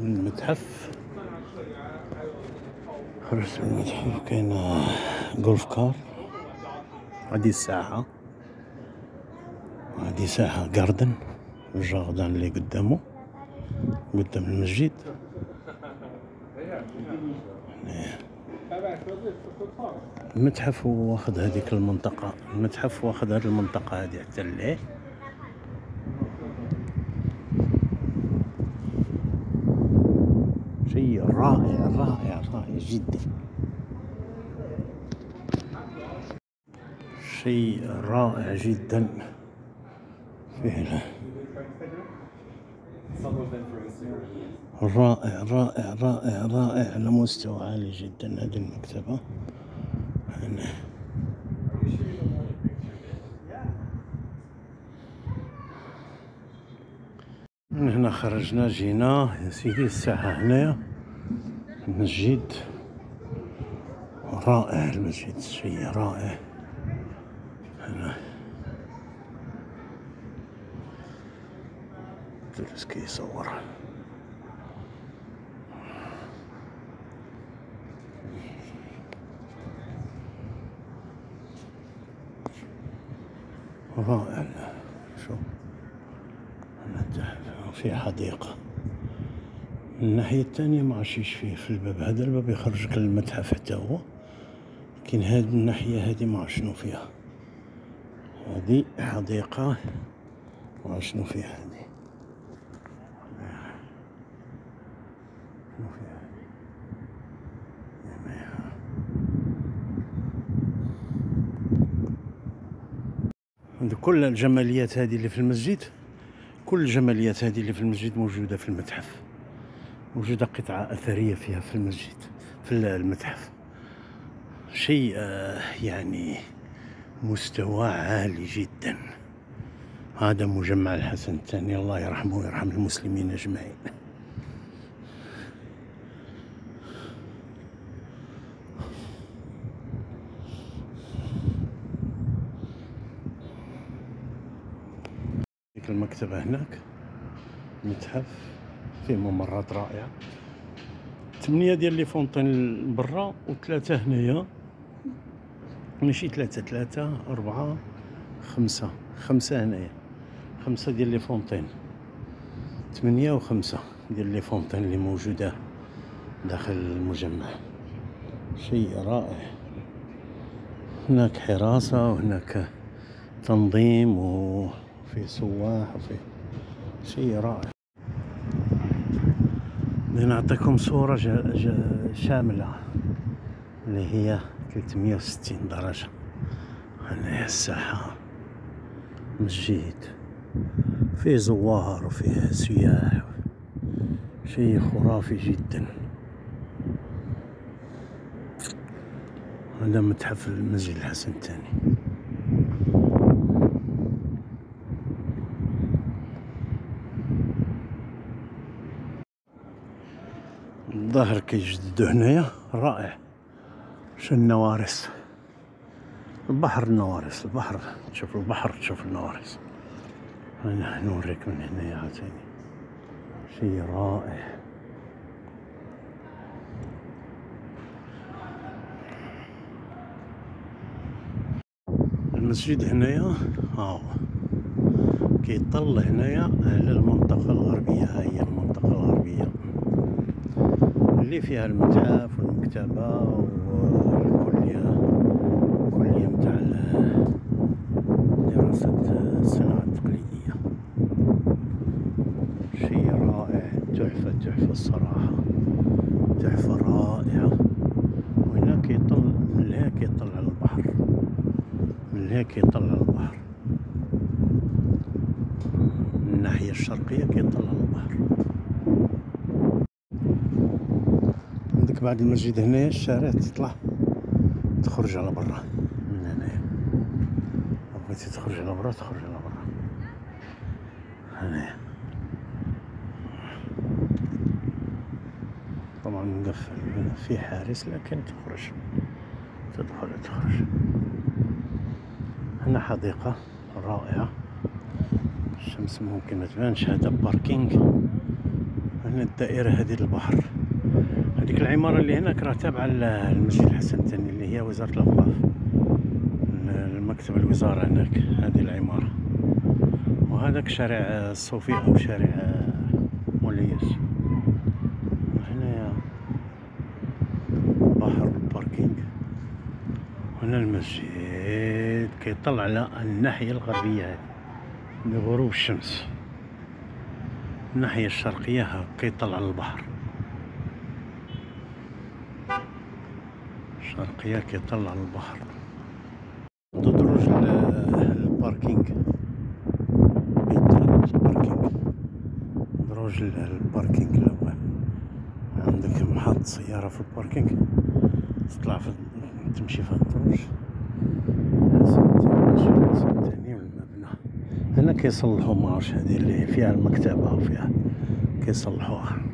من المتحف خرجت من المتحف كاين جولف كار. هادي الساحة. هادي ساحة جاردن الجاردن اللي قدامه قدام المسجد. المتحف واخد هذيك المنطقة. المتحف واخد هذه المنطقة هذه حتى ليه شيء رائع رائع رائع جدا. شيء رائع جدا. فعلا. رائع رائع رائع رائع. على مستوى عالي جدا هذه المكتبة. هنا. هنا خرجنا جينا. يا سيدي الساحة هنايا. المسجد رائع المسجد شيء رائع. هنا. جلس كيصور رائع. شوف. في حديقة. من الناحية الثانية ما عرفتش فيه في الباب. هذا الباب يخرجك للمتحف حتى هو. لكن هاد الناحية هذه ما شنو فيها. هذه حديقة ما شنو فيها هذه شنو كل الجماليات هذه اللي في المسجد. كل الجماليات هذه اللي في المسجد موجودة في المتحف. موجودة قطعة أثرية فيها في المسجد في المتحف. شيء آه، يعني مستوى عالي جدا. هذا مجمع الحسن الثاني. الله يرحمه ويرحم المسلمين أجمعين. المكتبة هناك. متحف فيه ممرات رائعة. ثمانية ديال les fontaines برا وثلاثة هنايا. ماشي ثلاثة ثلاثة أربعة خمسة. خمسة هنايا. خمسة ديال les fontaines. ثمانية وخمسة ديال les fontaines اللي موجودة داخل المجمع. شيء رائع. هناك حراسة وهناك تنظيم وفي سواح وفي شيء رائع. نعطيكم صورة جا جا شاملة اللي هي 360 درجة. هنا الساحة. مسجد. فيه زوار وفيه سياح. شيء خرافي جدا. هذا متحف المسجد الحسن الثاني. الظاهر كيجددوا هنايا؟ رائع. شو النوارس؟ البحر النوارس البحر. تشوف البحر تشوف النوارس. أنا نوريك من هنايا عاوتاني شي رائع. المسجد هنايا؟ هاو كيطل هنايا على المنطقة الغربية هاهي المنطقة الغربية. اللي فيها المتحف والمكتبة والكلية الكلية متاع دراسة الصناعة التقليدية. شيء رائع تحفة تحفة الصراحة. تحفة رائعة. وهناك يطل من هناك يطل على البحر. من هناك يطل على البحر. من الناحية الشرقية كيطل على البحر عندك بعد المسجد هنايا الشارع تطلع. تخرج على برا. من هنايا بغيتي تخرج على برا تخرج على برا. هنايا طبعا مقفل في حارس لكن تخرج. تدخل تخرج. هنا حديقة رائعة. الشمس ممكن ما تبانش هذا باركينج هنا الدائرة هذه البحر. هذيك العمارة اللي هناك راه تابعة للمسجد الحسن الثاني اللي هي وزارة الأوقاف. المكتب الوزارة هناك هذه العمارة. وهذاك شارع الصوفي أو شارع موليس هنايا بحر الباركينغ. هنا المسجد كيطلع على الناحية الغربية هذه لغروب الشمس. الناحية الشرقية كيطلع على البحر الشرقية كيطلع على البحر. تدرج ال parking. ال parking. دروج ال parking الأول عندك محط سيارة في ال parking. تطلع في تمشي في الدروج. هنا كيصلحوا مارش هذه اللي فيها المكتبة وفيها. كيصلحوها.